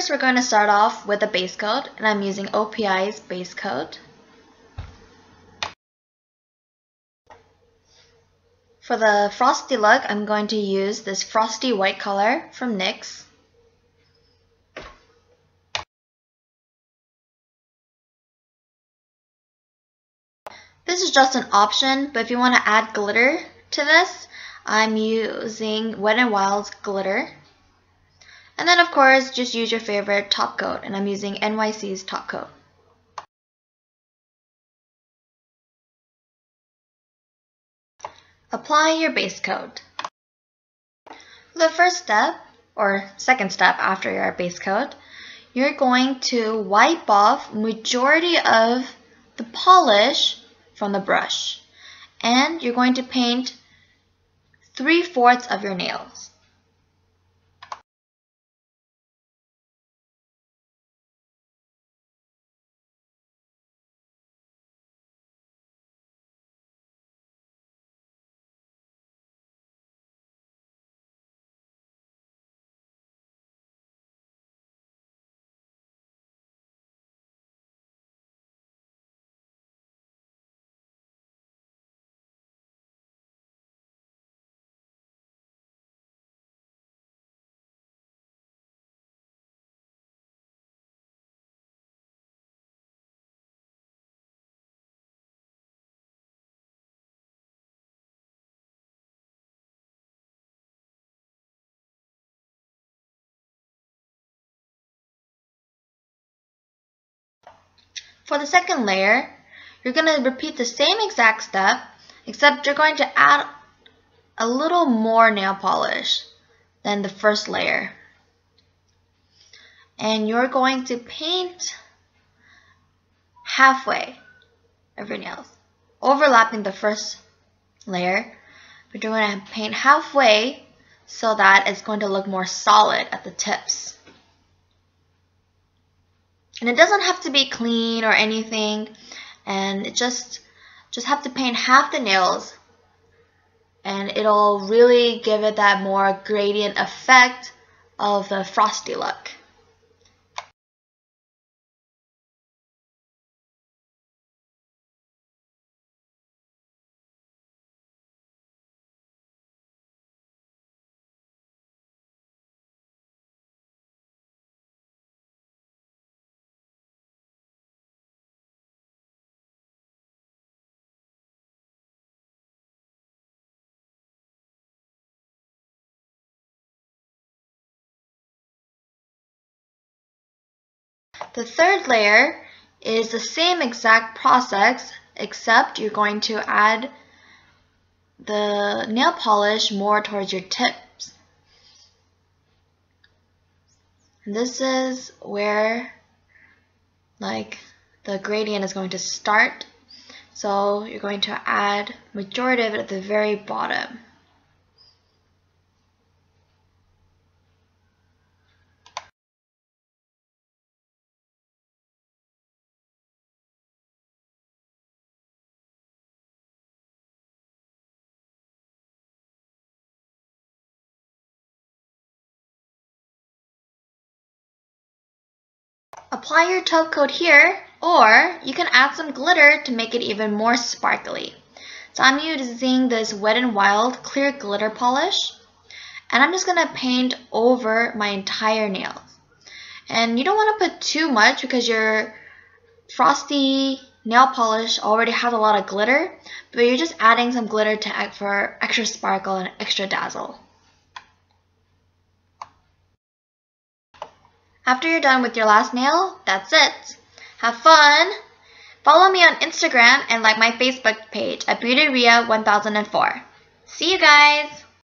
first we're going to start off with a base coat and I'm using OPI's base coat. For the frosty look, I'm going to use this frosty white color from NYX. This is just an option, but if you want to add glitter to this, I'm using Wet n Wild's glitter. And then of course, just use your favorite top coat, and I'm using NYC's top coat. Apply your base coat. The first step, or second step after your base coat, you're going to wipe off majority of the polish from the brush. And you're going to paint three-fourths of your nails. For the second layer, you're going to repeat the same exact step, except you're going to add a little more nail polish than the first layer. And you're going to paint halfway of your nails, overlapping the first layer, but you're going to paint halfway so that it's going to look more solid at the tips. And it doesn't have to be clean or anything. And it just, just have to paint half the nails. And it'll really give it that more gradient effect of the frosty look. The third layer is the same exact process except you're going to add the nail polish more towards your tips. And this is where like the gradient is going to start. So you're going to add majority of it at the very bottom. Apply your top coat here, or you can add some glitter to make it even more sparkly. So I'm using this Wet n Wild clear glitter polish, and I'm just going to paint over my entire nails. And you don't want to put too much because your frosty nail polish already has a lot of glitter, but you're just adding some glitter to add for extra sparkle and extra dazzle. After you're done with your last nail, that's it. Have fun! Follow me on Instagram and like my Facebook page at BeautyRia1004. See you guys!